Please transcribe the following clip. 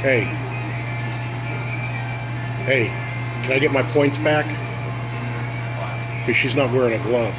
Hey. Hey, can I get my points back? Because she's not wearing a glove.